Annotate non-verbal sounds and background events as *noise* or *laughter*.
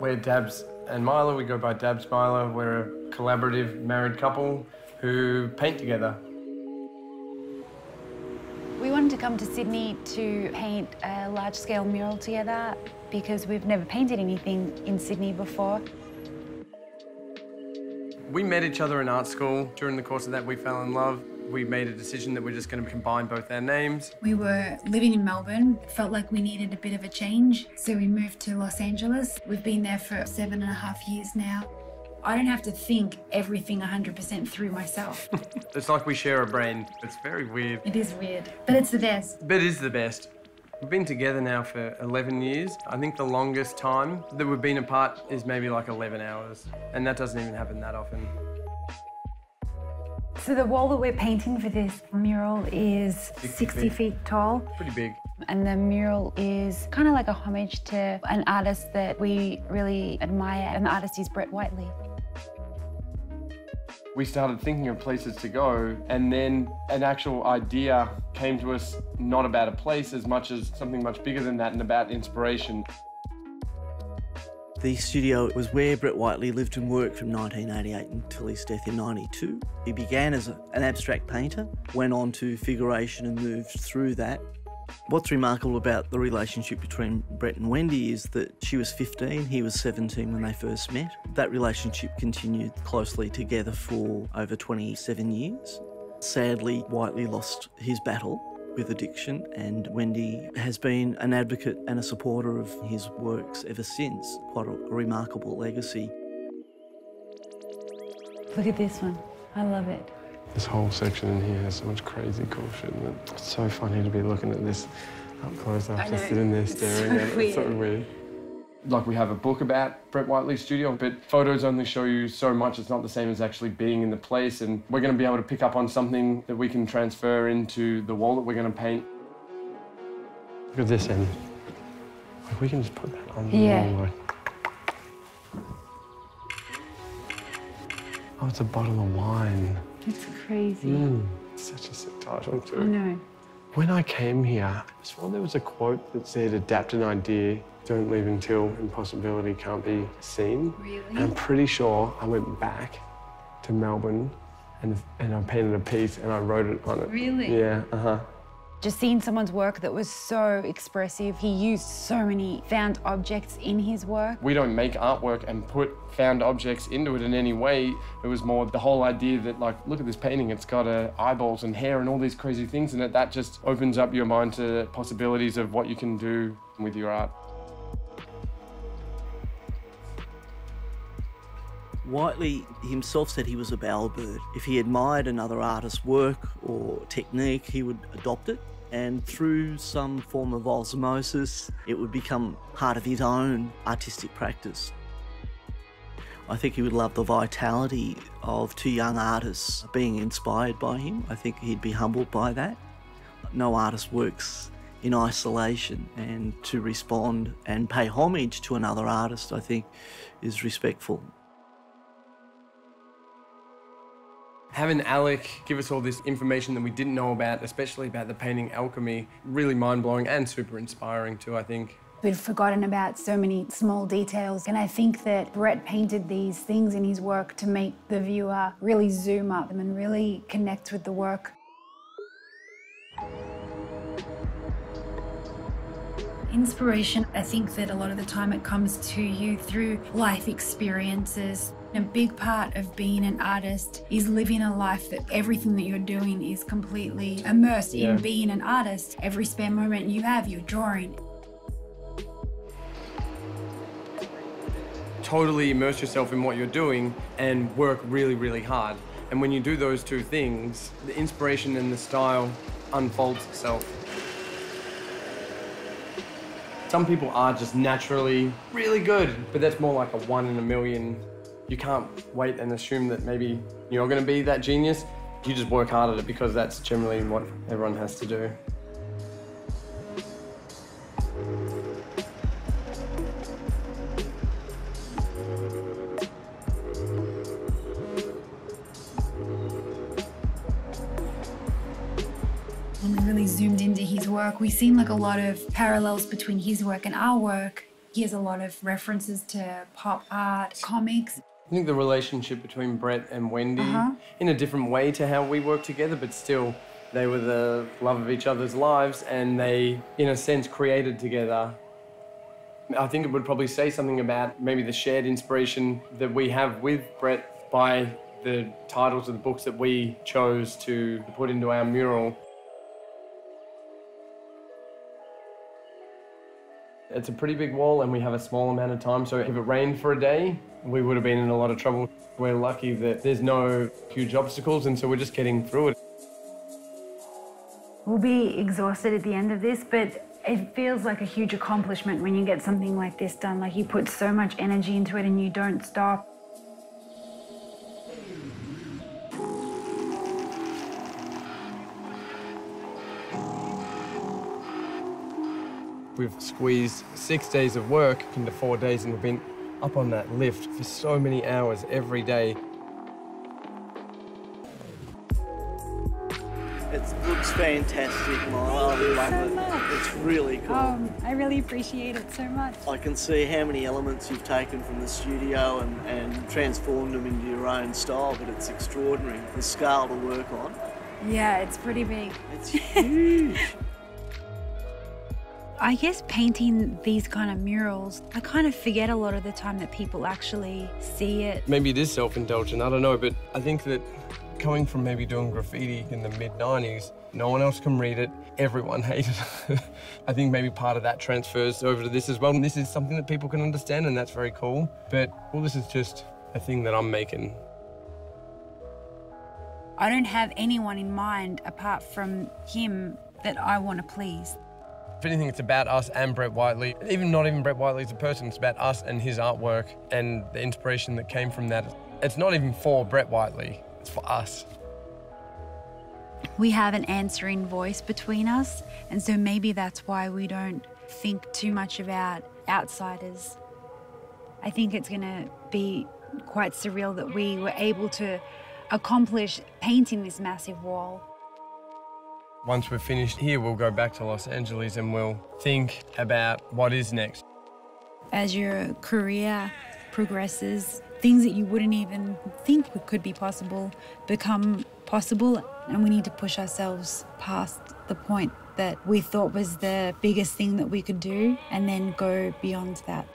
We're Dabs and Myla. We go by Dabs Myla. We're a collaborative married couple who paint together. We wanted to come to Sydney to paint a large-scale mural together because we've never painted anything in Sydney before. We met each other in art school. During the course of that, we fell in love. We made a decision that we're just going to combine both our names. We were living in Melbourne, felt like we needed a bit of a change, so we moved to Los Angeles. We've been there for seven and a half years now. I don't have to think everything 100% through myself. *laughs* It's like we share a brain. It's very weird. it is weird, but it's the best. But it is the best. We've been together now for 11 years. I think the longest time that we've been apart is maybe like 11 hours. And that doesn't even happen that often. So the wall that we're painting for this mural is 60 60 feet. feet tall. Pretty big. And the mural is kind of like a homage to an artist that we really admire, and the artist is Brett Whiteley. We started thinking of places to go, and then an actual idea came to us not about a place as much as something much bigger than that and about inspiration. The studio was where Brett Whiteley lived and worked from 1988 until his death in 92. He began as a- an abstract painter, went on to figuration and moved through that. What's remarkable about the relationship between Brett and Wendy is that she was 15, he was 17 when they first met. That relationship continued closely together for over 27 years. Sadly, Whiteley lost his battle with addiction, and Wendy has been an advocate and a supporter of his works ever since. Quite a remarkable legacy. Look at this one. I love it. This whole section in here has so much crazy cool shit in it. It's so funny to be looking at this up close after know, sitting there staring so at it. It's so weird. Weird. Like we have a book about Brett Whiteley's studio, but photos only show you so much. It's not the same as actually being in the place. And we're going to be able to pick up on something that we can transfer into the wall that we're going to paint. Look at this end. Like we can just put that on the Yeah. wall. Like... Oh, it's a bottle of wine. It's crazy. Mm, such a sick title too. I know. When I came here, I sworn there was a quote that said, adapt an idea, don't leave until impossibility can't be seen. Really? And I'm pretty sure I went back to Melbourne and, and I painted a piece and I wrote it on it. Really? Yeah, uh-huh. Just seeing someone's work that was so expressive. He used so many found objects in his work. We don't make artwork and put found objects into it in any way. It was more the whole idea that, like, look at this painting, it's got uh, eyeballs and hair and all these crazy things in it. That just opens up your mind to possibilities of what you can do with your art. Whiteley himself said he was a bellbird. If he admired another artist's work or technique, he would adopt it, and through some form of osmosis, it would become part of his own artistic practice. I think he would love the vitality of two young artists being inspired by him. I think he'd be humbled by that. No artist works in isolation, and to respond and pay homage to another artist, I think, is respectful. Having Alec give us all this information that we didn't know about, especially about the painting alchemy, really mind blowing and super inspiring too, I think. We'd forgotten about so many small details, and I think that Brett painted these things in his work to make the viewer really zoom up them and really connect with the work. Inspiration, I think that a lot of the time it comes to you through life experiences. A big part of being an artist is living a life that everything that you're doing is completely immersed Yeah. in being an artist. Every spare moment you have, you're drawing. Totally immerse yourself in what you're doing and work really, really hard. And when you do those two things, the inspiration and the style unfolds itself. Some people are just naturally really good, but that's more like a one in a million. You can't wait and assume that maybe you're going to be that genius. You just work hard at it because that's generally what everyone has to do. Work, we seen like a lot of parallels between his work and our work. He has a lot of references to pop art, comics. I think the relationship between Brett and Wendy, Uh-huh. in a different way to how we work together, but still, they were the love of each other's lives and they, in a sense, created together. I think it would probably say something about maybe the shared inspiration that we have with Brett by the titles of the books that we chose to put into our mural. It's a pretty big wall and we have a small amount of time, so if it rained for a day, we would have been in a lot of trouble. We're lucky that there's no huge obstacles and so we're just getting through it. We'll be exhausted at the end of this, but it feels like a huge accomplishment when you get something like this done. Like you put so much energy into it and you don't stop. We've squeezed six days of work into four days and we've been up on that lift for so many hours every day. It looks fantastic, Mara. I love so it. much. It's really cool. Um, I really appreciate it so much. I can see how many elements you've taken from the studio and, and transformed them into your own style, but it's extraordinary. The scale to work on. Yeah, it's pretty big. It's huge. *laughs* I guess painting these kind of murals, I kind of forget a lot of the time that people actually see it. Maybe it is self-indulgent, I don't know, but I think that coming from maybe doing graffiti in the mid-90s, no one else can read it, everyone *laughs* hated it. I think maybe part of that transfers over to this as well, and this is something that people can understand, and that's very cool. But, well, this is just a thing that I'm making. I don't have anyone in mind apart from him that I want to please. If anything, it's about us and Brett Whiteley. Even not even Brett Whiteley as a person, it's about us and his artwork and the inspiration that came from that. It's not even for Brett Whiteley, it's for us. We have an answering voice between us, and so maybe that's why we don't think too much about outsiders. I think it's going to be quite surreal that we were able to accomplish painting this massive wall. Once we're finished here, we'll go back to Los Angeles and we'll think about what is next. As your career progresses, things that you wouldn't even think could be possible become possible, and we need to push ourselves past the point that we thought was the biggest thing that we could do and then go beyond that.